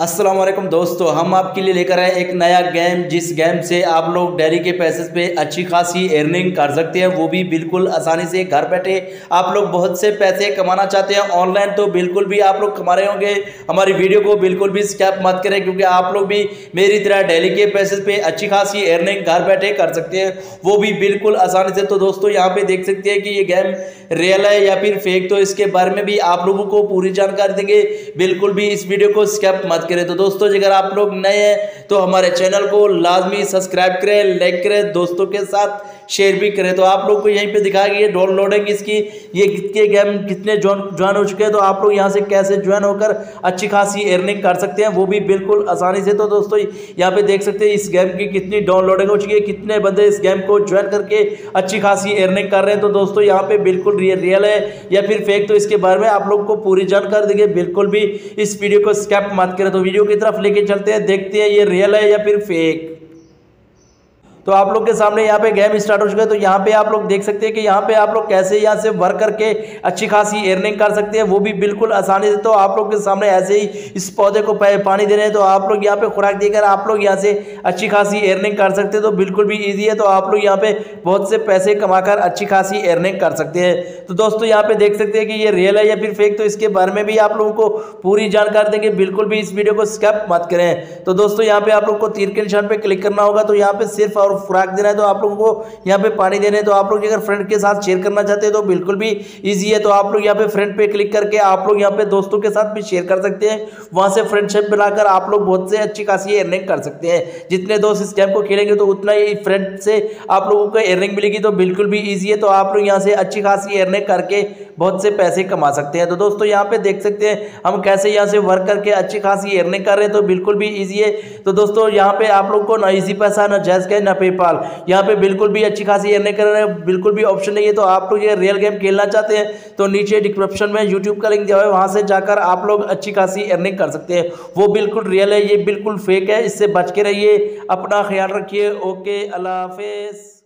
असलम दोस्तों, हम आपके लिए लेकर आए एक नया गेम जिस गेम से आप लोग डेली के पैसे पे अच्छी खासी अर्निंग कर सकते हैं। वो भी बिल्कुल आसानी से घर बैठे आप लोग बहुत से पैसे कमाना चाहते हैं। ऑनलाइन तो बिल्कुल भी आप लोग कमा रहे होंगे। हमारी वीडियो को बिल्कुल भी स्कैप मत करें, क्योंकि आप लोग भी मेरी तरह डेली के पैसे पे अच्छी खासी अर्निंग घर बैठे कर सकते हैं। वो भी बिल्कुल आसानी से। तो दोस्तों, यहाँ पर देख सकते हैं कि ये गेम रियल है या फिर फेक तो इसके बारे में भी आप लोगों को पूरी जानकारी देंगे। बिल्कुल भी इस वीडियो को स्कैप मत करें। तो दोस्तों, अगर आप लोग नए हैं तो हमारे चैनल को लाजमी सब्सक्राइब करें, लाइक करें, दोस्तों के साथ शेयर भी करें। तो आप लोग को यहीं पे दिखाया गया डाउनलोडिंग इसकी। ये कितने गेम कितने ज्वाइन हो चुके हैं तो आप लोग यहाँ से कैसे ज्वाइन होकर अच्छी खासी अर्निंग कर सकते हैं, वो भी बिल्कुल आसानी से। तो दोस्तों, यहाँ पे देख सकते हैं इस गेम की कितनी डाउनलोडिंग हो चुकी है, कितने बंदे इस गेम को ज्वाइन करके अच्छी खासी अर्निंग कर रहे हैं। तो दोस्तों, यहाँ पे बिल्कुल रियल है, या फिर फेक तो इसके बारे में आप लोग को पूरी जानकारी देंगे। बिल्कुल भी इस वीडियो को स्कैप मत करें। तो वीडियो की तरफ़ लेके चलते हैं देखते हैं ये रियल है या फिर फेक तो आप लोग के सामने यहाँ पे गेम स्टार्ट हो चुका है। तो यहाँ पे आप लोग देख सकते हैं कि यहाँ पे आप लोग कैसे यहाँ से वर्क करके अच्छी खासी एयरनिंग कर सकते हैं। वो भी बिल्कुल आसानी से। तो आप लोग के सामने ऐसे ही इस पौधे को पानी दे रहे हैं। तो आप लोग यहाँ पे खुराक देकर आप लोग यहाँ से अच्छी खासी एयरनिंग कर सकते हैं। तो बिल्कुल भी ईजी है। तो आप लोग यहाँ पे बहुत से पैसे कमाकर अच्छी खासी एयरनिंग कर सकते हैं। तो दोस्तों, यहाँ पे देख सकते हैं कि ये रियल है या फिर फेक तो इसके बारे में भी आप लोगों को पूरी जानकारी देंगे। बिल्कुल भी इस वीडियो को स्कैप मत करें। तो दोस्तों, यहाँ पे आप लोग को तीर के निशान पर क्लिक करना होगा। तो यहाँ पे सिर्फ़ और खुराक देना है तो आप लोगों को यहाँ पे पानी देना तो आप लोग अगर फ्रेंड के साथ शेयर करना चाहते हैं तो बिल्कुल भी ईजी है तो आप लोग यहाँ पे फ्रेंड पे क्लिक करके आप लोग यहाँ पे दोस्तों के साथ भी शेयर कर सकते हैं। वहाँ से फ्रेंडशिप बनाकर आप लोग बहुत से अच्छी खासी अर्निंग कर सकते हैं। जितने दोस्त इस गेम को खेलेंगे तो उतना ही फ्रेंड से आप लोगों को अर्निंग मिलेगी तो बिल्कुल भी ईजी है तो आप लोग यहाँ से अच्छी खासी अर्निंग करके बहुत से पैसे कमा सकते हैं। तो दोस्तों यहाँ पे देख सकते हैं हम कैसे यहाँ से वर्क करके अच्छी खासी अर्निंग कर रहे हैं तो बिल्कुल भी ईजी है। तो दोस्तों यहाँ पे आप लोग को ना ईजी पैसा, ना जैस के ना पेपाल यहाँ पे बिल्कुल भी अच्छी खासी अर्निंग कर रहे बिल्कुल भी ऑप्शन नहीं है। तो आप लोग ये रियल गेम खेलना चाहते हैं तो नीचे डिस्क्रिप्शन में यूट्यूब का लिंक दिया हुआ है, वहाँ से जाकर आप लोग अच्छी खासी अर्निंग कर सकते हैं। वो बिल्कुल रियल है, ये बिल्कुल फेक है, इससे बच के रहिए, अपना ख्याल रखिए। ओके अल्लाह हाफिज़।